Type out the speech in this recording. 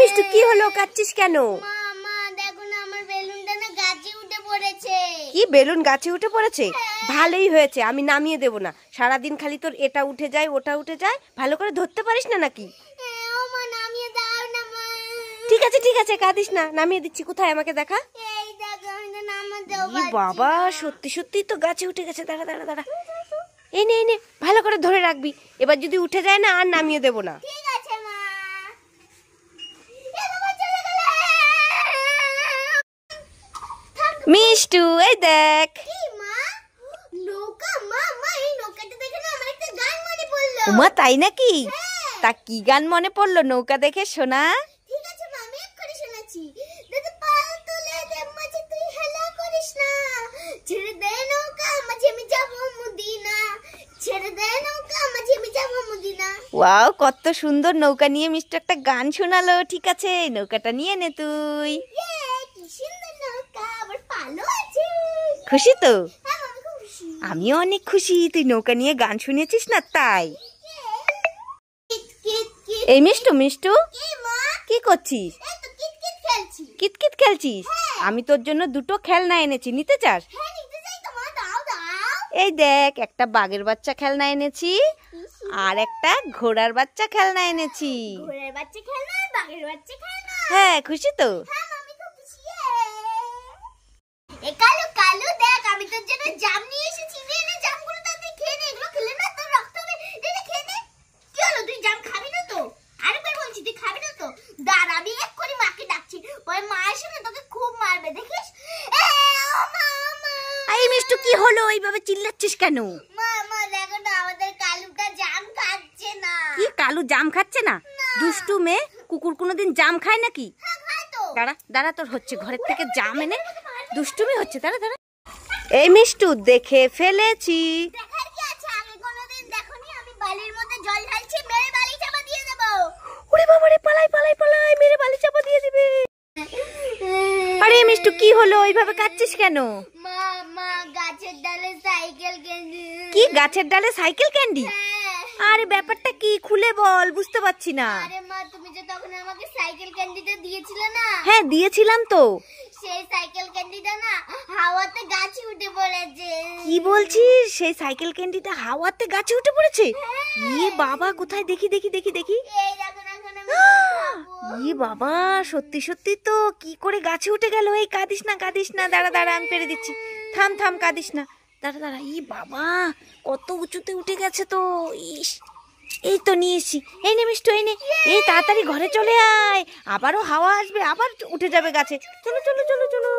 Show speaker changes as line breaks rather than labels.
মিষ্টু কি হলো? কাচ্ছিস কেন? কি বেলুন গাছে উঠে পড়েছে? ভালোই হয়েছে আমি নামিয়ে দেব না। সারাদিন খালি তোর এটা উঠে যায় ওটা উঠে যায়। ভালো করে ধরতে পারিস না নাকি? ঠিক আছে ঠিক আছে কাঁদিস না। নামিয়ে দিচ্ছি কোথায়? আমাকে দেখা। বাবা সত্যি সত্যি তো গাছে উঠে গেছে। দাঁড়া দাঁড়া দাঁড়া। এই নে এই নে ভালো করে ধরে রাখবি। এবার যদি উঠে যায় না আর নামিয়ে দেব না।
গান মনে পড়ল।
উমা তাই নাকি?
হ্যাঁ।
তা কি গান মনে পড়ল? নৌকা দেখে শোনা। ওয়াও কত সুন্দর নৌকা নিয়ে মিষ্টু একটা গান শোনালো। ঠিক আছে নৌকাটা নিয়ে নে তুই
ইয়ে কি সুন্দর নৌকা আবার পালও আছে
খুশি তো?
হ্যাঁ
আমিও অনেক খুশি। তুই নৌকা নিয়ে গান শুনেছিস না তাই? এই মিষ্টু মিষ্টু।
কি
করছিস? কিতকিত খেলছিস? আমি তোর জন্য দুটো খেলনা এনেছি। নিতে চাস?
হ্যাঁ
এই দেখ একটা বাঘের বাচ্চা খেলনা এনেছি আর একটা ঘোড়ার বাচ্চা খেলনা এনেছি। হ্যাঁ খুশি তো
হ্যাঁ মামি খুব খুশি এ কালু কালু দেখ আমি তোর জন্য জাম নিয়ে এসেছি নে নে জামগুলো তাড়াতাড়ি খেয়ে নে এগুলো খেলে না তোর রক্ত হবে নে নে খেয়ে নে কি হলো তুই জাম খাবি না তো আরেকবার বলছি তুই খাবি না তো দাঁড়া আমি এক্ষুনি মাকে ডাকছি পরে মা এসে না তোকে খুব মারবে দেখিস এ, ও মা, ও মা।
এই মিষ্টু কি হলো? এইভাবে চিল্লাচ্ছিস কেন? কি কালু জাম খাচ্ছে না? দুষ্টু মেয়ে? কুকুর কোনোদিন জাম খায় নাকি?
হ্যাঁ
দাঁড়া দাঁড়া তোর হচ্ছে। ঘরের থেকে জাম এনে দুষ্টুমি হচ্ছে। দাঁড়া দাঁড়া। এই মিষ্টু দেখে ফেলেছি। ওরে বাবা রে পালাই পালাই পালাই মেরে বালি চাপা দিয়ে দিবে। আরে মিষ্টু কি হলো? এইভাবে কাচ্ছিস কেন?
মা
কি? গাছের ডালে সাইকেল ক্যান্ডি? আরে ব্যাপারটা কি? খুলে বল বুঝতে পারছি না।
আরে মা তুমি যে তখন আমাকে সাইকেল ক্যান্ডিটা দিয়েছিলে না?
হ্যাঁ দিয়েছিলাম তো।
সেই সাইকেল ক্যান্ডিটা না হাওয়াতে গাছে উঠে পড়েছে।
কি বলছিস? সেই সাইকেল ক্যান্ডিটা হাওয়াতে গাছে উঠে পড়েছে? ইয়ে বাবা কোথায়? দেখি দেখি দেখি দেখি।
এই দেখো না এখন আমি খাব।
ই বাবা সত্যি সত্যি তো। কি করে গাছে উঠে গেল? এই কাঁদিস না কাঁদিস না। দাঁড়া দাঁড়া আমি পেরে দিচ্ছি। থাম থাম কাঁদিস না। দাঁড়া দাঁড়া, ই বাবা, কত উঁচুতে উঠে গেছে তো, ইস। এই তো নিয়েছি এই নে মিষ্টু, এই নে। এই তাড়াতাড়ি ঘরে চলে আয়। আবারও হাওয়া আসবে, আবার উঠে যাবে গাছে। চলো চলো চলো চলো।